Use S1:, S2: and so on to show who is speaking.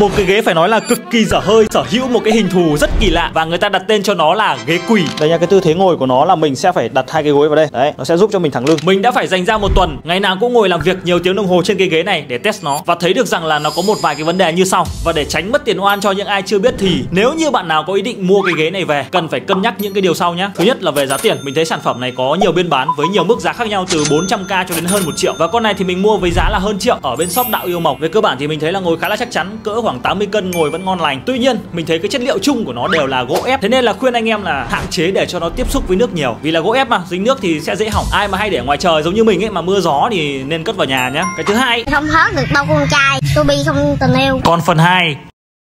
S1: Một cái ghế phải nói là cực kỳ dở hơi Sở hữu một cái hình thù rất kỳ lạ Và người ta đặt tên cho nó là ghế quỳ. Đây nha cái tư thế ngồi của nó là mình sẽ phải đặt hai cái gối vào đây. Đấy nó sẽ giúp cho mình thẳng lưng. Mình đã phải dành ra một tuần Ngày nào cũng ngồi làm việc nhiều tiếng đồng hồ trên cái ghế này để test nó Và thấy được rằng là nó có một vài cái vấn đề như sau. Và để tránh mất tiền oan cho những ai chưa biết thì Nếu như bạn nào có ý định mua cái ghế này về Cần phải cân nhắc những cái điều sau nhé Thứ nhất là về giá tiền. Mình thấy sản phẩm này có nhiều biên bán với nhiều mức giá khác nhau từ 400k cho đến hơn 1 triệu. Và con này thì mình mua với giá là hơn triệu. Ở bên shop đạo yêu mộc. Về cơ bản thì mình thấy là ngồi khá là chắc chắn Cỡ khoảng 80 cân ngồi vẫn ngon lành. Tuy nhiên mình thấy cái chất liệu chung của nó đều là gỗ ép. Thế nên là khuyên anh em là hạn chế để cho nó tiếp xúc với nước nhiều. Vì là gỗ ép mà dính nước thì sẽ dễ hỏng. Ai mà hay để ngoài trời giống như mình ấy mà mưa gió thì nên cất vào nhà nhé Cái thứ hai.
S2: Không hớt được bao con trai Tôi bi không tình yêu.
S1: Còn phần 2